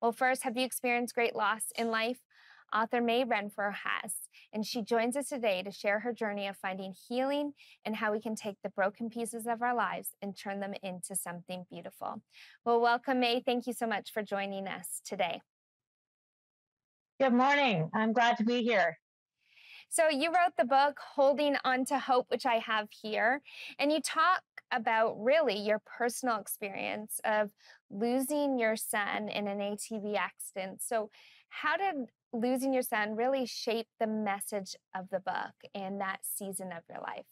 Well, first, have you experienced great loss in life? Author Mae Renfroe has, and she joins us today to share her journey of finding healing and how we can take the broken pieces of our lives and turn them into something beautiful. Well, welcome, Mae. Thank you so much for joining us today. Good morning. I'm glad to be here. So, you wrote the book Holding On to Hope, which I have here, and you talk about really your personal experience of losing your son in an ATV accident. So, how did losing your son really shape the message of the book and that season of your life?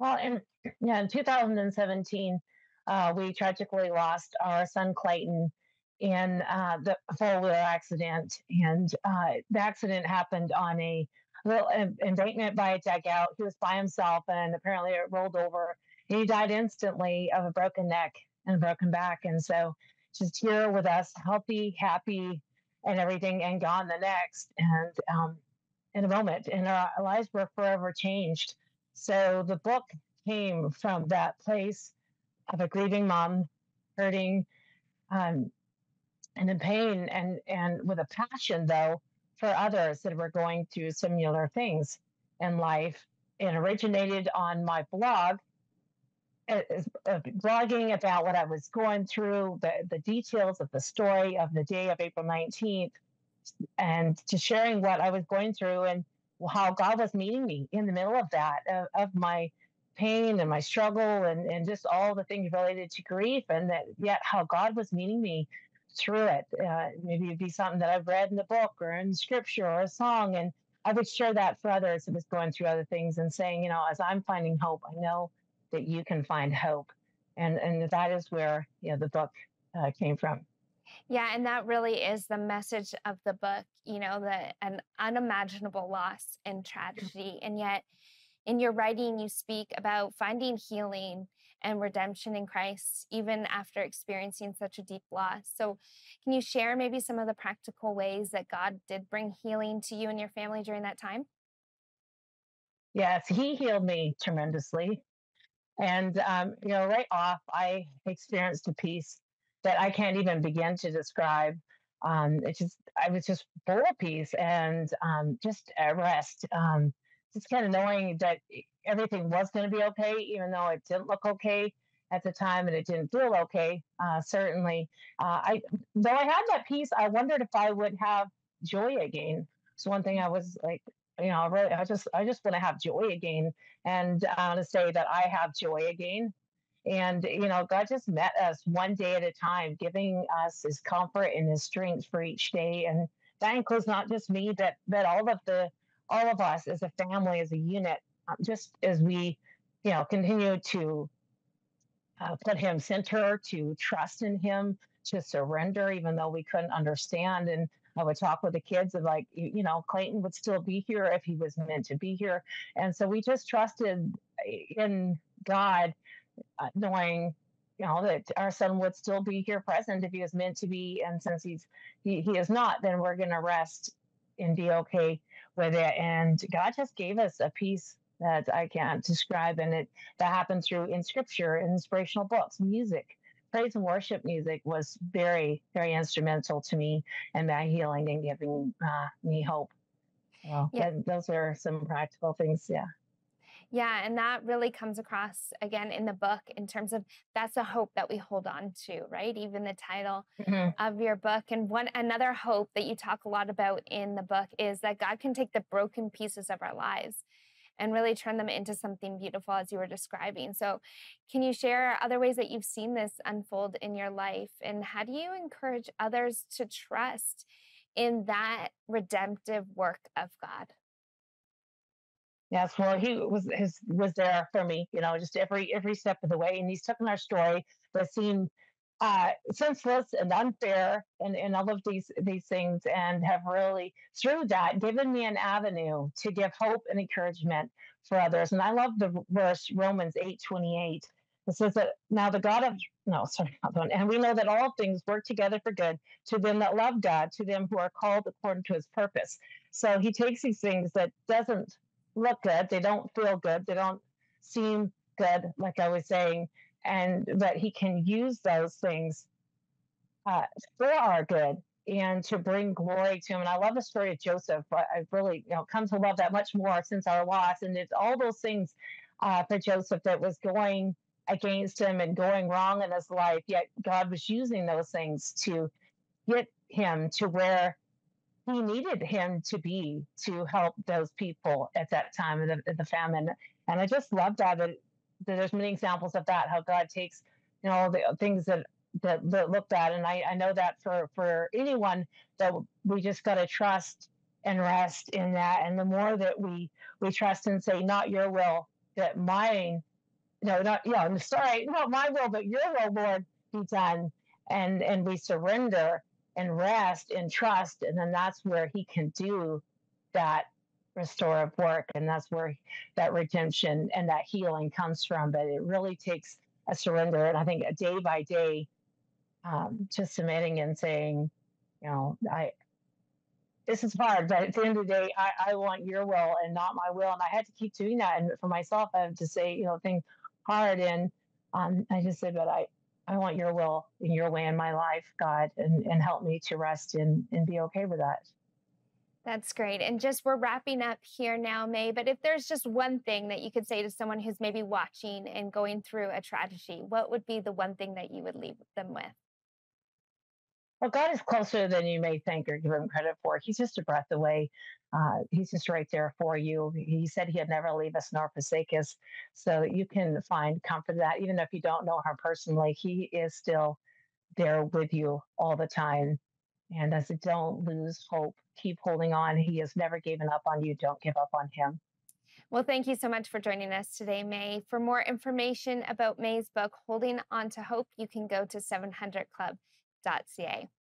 Well, in yeah, in 2017, uh, we tragically lost our son Clayton in uh, the four wheel accident, and uh, the accident happened on a little embankment by a dugout. He was by himself, and apparently it rolled over. And he died instantly of a broken neck and a broken back, and so just here with us, healthy, happy, and everything, and gone the next. And um, in a moment, and our lives were forever changed. So the book came from that place of a grieving mom, hurting, um, and in pain, and and with a passion though for others that were going through similar things in life. It originated on my blog, uh, uh, blogging about what I was going through, the, the details of the story of the day of April 19th, and to sharing what I was going through and how God was meeting me in the middle of that, of, of my pain and my struggle and, and just all the things related to grief, and that yet how God was meeting me through it. Uh, maybe it'd be something that I've read in the book or in scripture or a song. And I would share that for others that was going through other things and saying, you know, as I'm finding hope, I know that you can find hope. And, and that is where, you know, the book uh, came from. Yeah, and that really is the message of the book, you know, the an unimaginable loss and tragedy. And yet in your writing, you speak about finding healing and redemption in Christ, even after experiencing such a deep loss. So, can you share maybe some of the practical ways that God did bring healing to you and your family during that time? Yes, He healed me tremendously. And, um, you know, right off, I experienced a peace that I can't even begin to describe. Um, it just, I was just full of peace and um, just at rest. Um, just kind of knowing that everything was going to be okay, even though it didn't look okay at the time and it didn't feel okay. Uh, certainly, uh, I though I had that peace, I wondered if I would have joy again. So one thing I was like, you know, really, I just I just want to have joy again, and I want to say that I have joy again. And you know, God just met us one day at a time, giving us His comfort and His strength for each day, and that includes not just me, but but all of the all of us as a family, as a unit, um, just as we, you know, continue to uh, put him center, to trust in him, to surrender, even though we couldn't understand. And I would talk with the kids and like, you, know, Clayton would still be here if he was meant to be here. And so we just trusted in God, uh, knowing you know that our son would still be here present if he was meant to be and since he's he, he is not then we're going to rest and be okay with it. And God just gave us a peace that I can't describe. And it that happened through in scripture, inspirational books, music. Praise and worship music was very, very instrumental to me and my healing and giving uh, me hope. Well, yeah. those are some practical things. Yeah. Yeah, and that really comes across again in the book in terms of that's a hope that we hold on to, right? Even the title mm-hmm. of your book. And one another hope that you talk a lot about in the book is that God can take the broken pieces of our lives and really turn them into something beautiful as you were describing. So, can you share other ways that you've seen this unfold in your life and how do you encourage others to trust in that redemptive work of God? Yes, well, he was his was there for me, you know, just every every step of the way, and he's taken our story that seemed uh, senseless and unfair, and, and all of these these things, and have really through that given me an avenue to give hope and encouragement for others. And I love the verse Romans eight twenty eight. It says that now the God of no, sorry, and we know that all things work together for good to them that love God, to them who are called according to His purpose. So He takes these things that doesn't look good. They don't feel good. They don't seem good, like I was saying. And that he can use those things uh, for our good and to bring glory to him. And I love the story of Joseph. I, I've really, you know, come to love that much more since our loss. And it's all those things uh, for Joseph that was going against him and going wrong in his life. Yet God was using those things to get him to where he needed him to be to help those people at that time of the, the famine. And I just love that, that, there's many examples of that, how God takes, you know, the things that that, that looked at. And I, I know that for, for anyone that we just got to trust and rest in that. And the more that we, we trust and say, not your will, that mine, no, not, yeah, I'm sorry, not my will, but your will, Lord, be done. And, and we surrender and rest and trust. And then that's where he can do that restorative work. And that's where that redemption and that healing comes from. But it really takes a surrender. And I think a day by day, um, just submitting and saying, you know, I this is hard, but at the end of the day, I, I want your will and not my will. And I had to keep doing that. And for myself, I have to say, you know, things hard. And um, I just said, but I, I want your will and your way in my life, God, and, and help me to rest and, and be okay with that. That's great. And just we're wrapping up here now, Mae. But if there's just one thing that you could say to someone who's maybe watching and going through a tragedy, what would be the one thing that you would leave them with? Well, God is closer than you may think or give him credit for. He's just a breath away. Uh, he's just right there for you. He said he'd never leave us nor forsake us. So you can find comfort in that. Even if you don't know him personally, he is still there with you all the time. And as I don't lose hope, keep holding on. He has never given up on you. Don't give up on him. Well, thank you so much for joining us today, Mae. For more information about Mae's book, Holding On to Hope, you can go to 700club.ca.